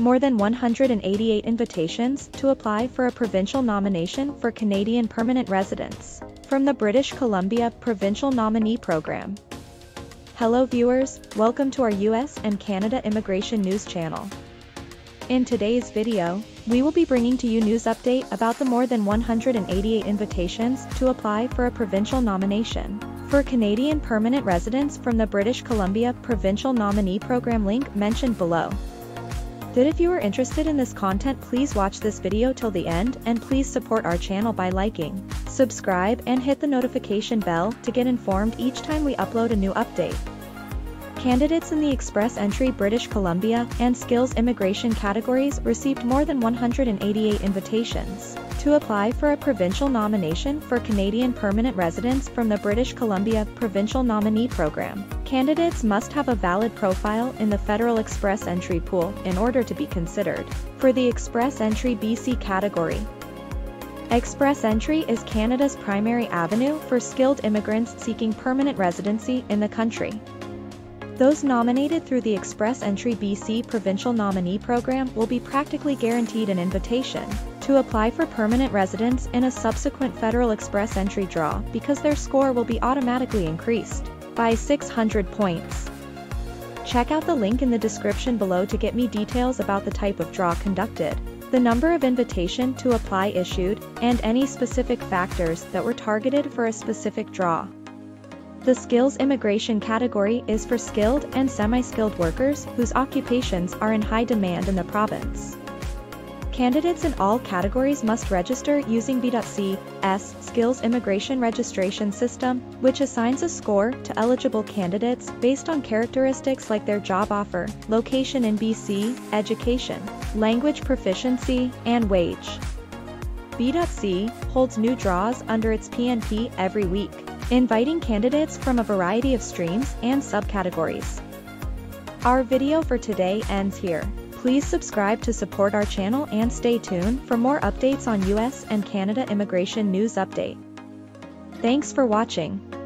more than 188 invitations to apply for a provincial nomination for Canadian permanent residence from the British Columbia Provincial Nominee Program. Hello viewers, welcome to our US and Canada Immigration News channel. In today's video, we will be bringing to you news update about the more than 188 invitations to apply for a provincial nomination for Canadian permanent residents from the British Columbia Provincial Nominee Program link mentioned below. That if you are interested in this content please watch this video till the end and please support our channel by liking, subscribe and hit the notification bell to get informed each time we upload a new update. Candidates in the Express Entry British Columbia and Skills Immigration categories received more than 188 invitations to apply for a provincial nomination for Canadian permanent residents from the British Columbia Provincial Nominee Program. Candidates must have a valid profile in the Federal Express Entry pool in order to be considered for the Express Entry BC category. Express Entry is Canada's primary avenue for skilled immigrants seeking permanent residency in the country. Those nominated through the Express Entry BC Provincial Nominee Program will be practically guaranteed an invitation to apply for permanent residence in a subsequent Federal Express Entry draw because their score will be automatically increased by 600 points. Check out the link in the description below to get me details about the type of draw conducted, the number of invitation to apply issued, and any specific factors that were targeted for a specific draw. The skills immigration category is for skilled and semi-skilled workers whose occupations are in high demand in the province. Candidates in all categories must register using B.C.'s Skills Immigration Registration System, which assigns a score to eligible candidates based on characteristics like their job offer, location in BC, education, language proficiency, and wage. B.C. holds new draws under its PNP every week inviting candidates from a variety of streams and subcategories. Our video for today ends here. Please subscribe to support our channel and stay tuned for more updates on US and Canada immigration news update. Thanks for watching.